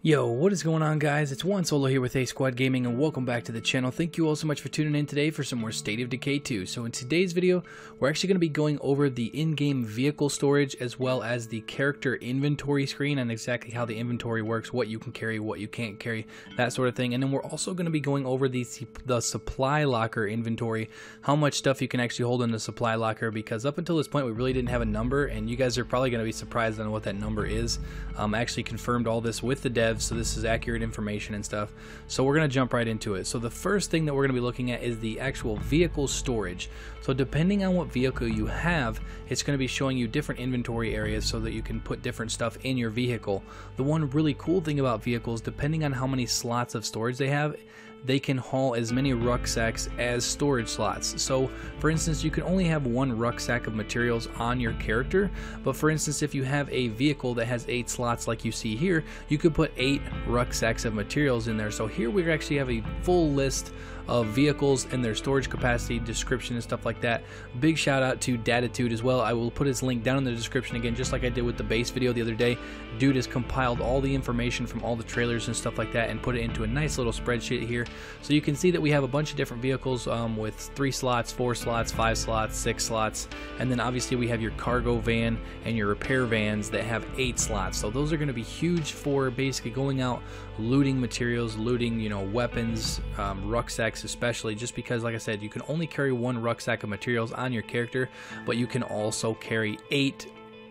Yo, what is going on guys? It's Juan Solo here with A Squad Gaming and welcome back to the channel. Thank you all so much for tuning in today for some more State of Decay 2. So in today's video, we're actually going to be going over the in-game vehicle storage as well as the character inventory screen and exactly how the inventory works, what you can carry, what you can't carry, that sort of thing. And then we're also going to be going over the, the supply locker inventory, how much stuff you can actually hold in the supply locker because up until this point we really didn't have a number and you guys are probably going to be surprised on what that number is. Um, I actually confirmed all this with the dev so this is accurate information and stuff. So we're going to jump right into it. So the first thing that we're going to be looking at is the actual vehicle storage. So depending on what vehicle you have, it's going to be showing you different inventory areas so that you can put different stuff in your vehicle. The one really cool thing about vehicles, depending on how many slots of storage they have, they can haul as many rucksacks as storage slots. So, for instance, you can only have one rucksack of materials on your character, but for instance, if you have a vehicle that has eight slots like you see here, you could put eight rucksacks of materials in there. So here we actually have a full list of vehicles and their storage capacity, description, and stuff like that. Big shout out to Dadditude as well. I will put his link down in the description again, just like I did with the base video the other day. Dude has compiled all the information from all the trailers and stuff like that and put it into a nice little spreadsheet here. So you can see that we have a bunch of different vehicles um, with three slots, four slots, five slots, six slots, and then obviously we have your cargo van and your repair vans that have eight slots. So those are going to be huge for basically going out looting materials, looting, you know, weapons, um, rucksacks especially, just because, like I said, you can only carry one rucksack of materials on your character, but you can also carry eight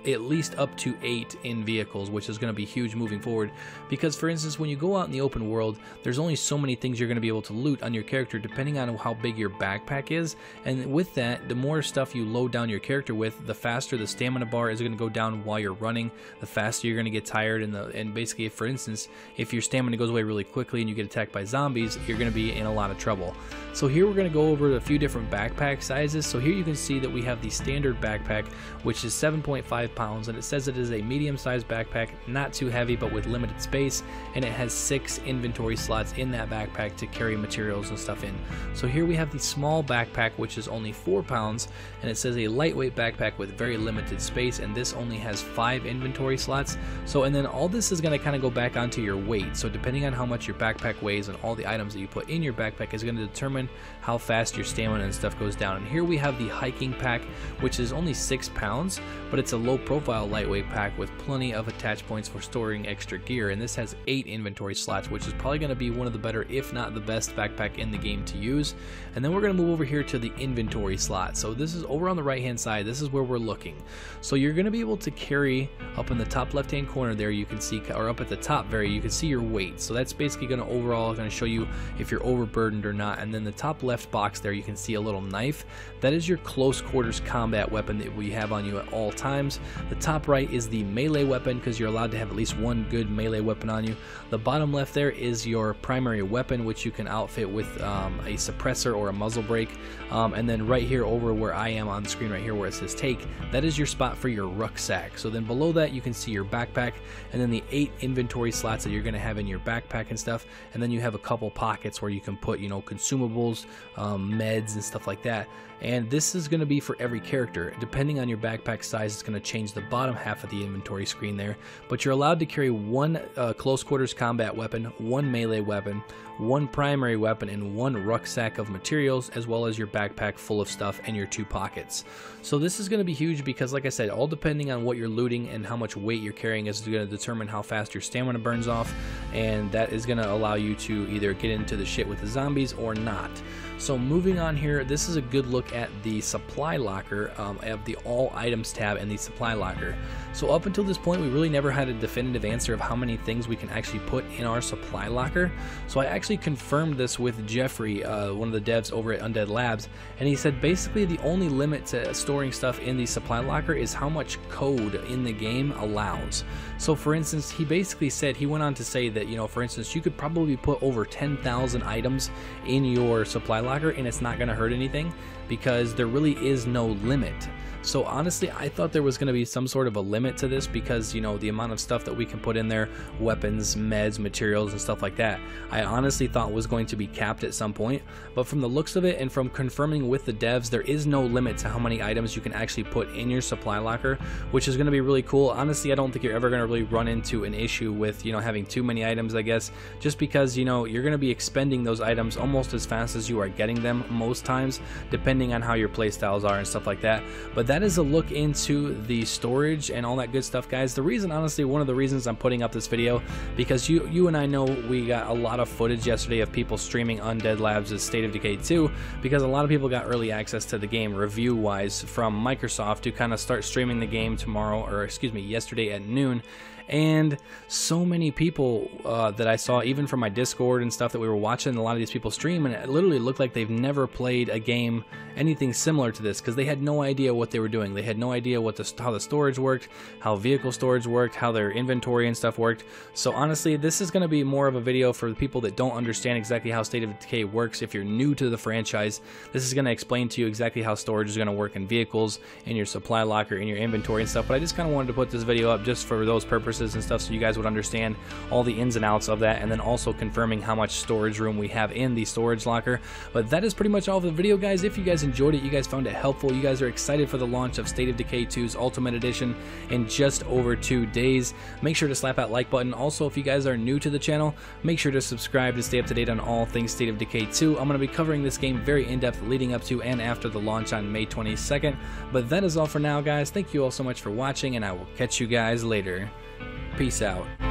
at least up to eight in vehicles, which is going to be huge moving forward. Because, for instance, when you go out in the open world, there's only so many things you're going to be able to loot on your character depending on how big your backpack is. And with that, the more stuff you load down your character with, the faster the stamina bar is going to go down while you're running, the faster you're going to get tired. And, the, and basically, for instance, if your stamina goes away really quickly and you get attacked by zombies, you're going to be in a lot of trouble. So here we're going to go over a few different backpack sizes. So here you can see that we have the standard backpack, which is 7.5 pounds, and it says it is a medium-sized backpack, not too heavy but with limited space, and it has six inventory slots in that backpack to carry materials and stuff in. So here we have the small backpack, which is only 4 pounds, and it says a lightweight backpack with very limited space, and this only has 5 inventory slots. So and then all this is going to kind of go back onto your weight. So depending on how much your backpack weighs and all the items that you put in your backpack is going to determine how fast your stamina and stuff goes down. And here we have the hiking pack, which is only 6 pounds, but it's a low profile lightweight pack with plenty of attach points for storing extra gear. And this has 8 inventory slots, which is probably going to be one of the better, if not the best backpack in the game to use. And then we're going to move over here to the inventory slot. So this is over on the right hand side, this is where we're looking. So you're going to be able to carry up in the top left hand corner there, you can see, or up at the top very, you can see your weight. So that's basically going to overall going to show you if you're overburdened or not. And then the top left box there, you can see a little knife. That is your close quarters combat weapon that we have on you at all times. The top right is the melee weapon because you're allowed to have at least one good melee weapon on you. The bottom left there is your primary weapon, which you can outfit with um, a suppressor or a muzzle brake. Um, and then right here over where I am on the screen right here where it says take, that is your spot for your rucksack. So then below that you can see your backpack and then the eight inventory slots that you're going to have in your backpack and stuff. And then you have a couple pockets where you can put, you know, consumables um, meds, and stuff like that. And this is going to be for every character. Depending on your backpack size, it's going to change the bottom half of the inventory screen there. But you're allowed to carry one uh, close quarters combat weapon, one melee weapon, one primary weapon, and one rucksack of materials, as well as your backpack full of stuff and your two pockets. So this is going to be huge because, like I said, all depending on what you're looting and how much weight you're carrying is going to determine how fast your stamina burns off, and that is going to allow you to either get into the shit with the zombies or not. So moving on here, this is a good look at the supply locker um, of the all items tab and the supply locker. So up until this point, we really never had a definitive answer of how many things we can actually put in our supply locker. So I actually confirmed this with Jeffrey, uh, one of the devs over at Undead Labs, and he said basically the only limit to storing stuff in the supply locker is how much code in the game allows. So for instance, he basically said, he went on to say that, you know, for instance, you could probably put over 10,000 items in your supply locker and it's not going to hurt anything. Because there really is no limit. So honestly, I thought there was going to be some sort of a limit to this because, you know, the amount of stuff that we can put in there, weapons, meds, materials, and stuff like that, I honestly thought was going to be capped at some point. But from the looks of it and from confirming with the devs, there is no limit to how many items you can actually put in your supply locker, which is going to be really cool. Honestly, I don't think you're ever going to really run into an issue with, you know, having too many items, I guess, just because, you know, you're going to be expending those items almost as fast as you are getting them most times, depending on how your playstyles are and stuff like that. But that that is a look into the storage and all that good stuff, guys. The reason, honestly, one of the reasons I'm putting up this video, because you you and I know we got a lot of footage yesterday of people streaming Undead Labs' State of Decay 2, because a lot of people got early access to the game review-wise from Microsoft to kind of start streaming the game tomorrow, or excuse me, yesterday at noon and so many people uh, that I saw, even from my Discord and stuff that we were watching, a lot of these people stream, and it literally looked like they've never played a game anything similar to this because they had no idea what they were doing. They had no idea what the, how the storage worked, how vehicle storage worked, how their inventory and stuff worked. So honestly, this is going to be more of a video for the people that don't understand exactly how State of Decay works. If you're new to the franchise, this is going to explain to you exactly how storage is going to work in vehicles, in your supply locker, in your inventory and stuff. But I just kind of wanted to put this video up just for those purposes and stuff so you guys would understand all the ins and outs of that and then also confirming how much storage room we have in the storage locker. But that is pretty much all of the video guys. If you guys enjoyed it, you guys found it helpful, you guys are excited for the launch of State of Decay 2's Ultimate Edition in just over two days, make sure to slap that like button. Also, if you guys are new to the channel, make sure to subscribe to stay up to date on all things State of Decay 2. I'm going to be covering this game very in-depth leading up to and after the launch on May 22nd. But that is all for now, guys. Thank you all so much for watching, and I will catch you guys later. Peace out.